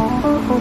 Oh, oh, oh.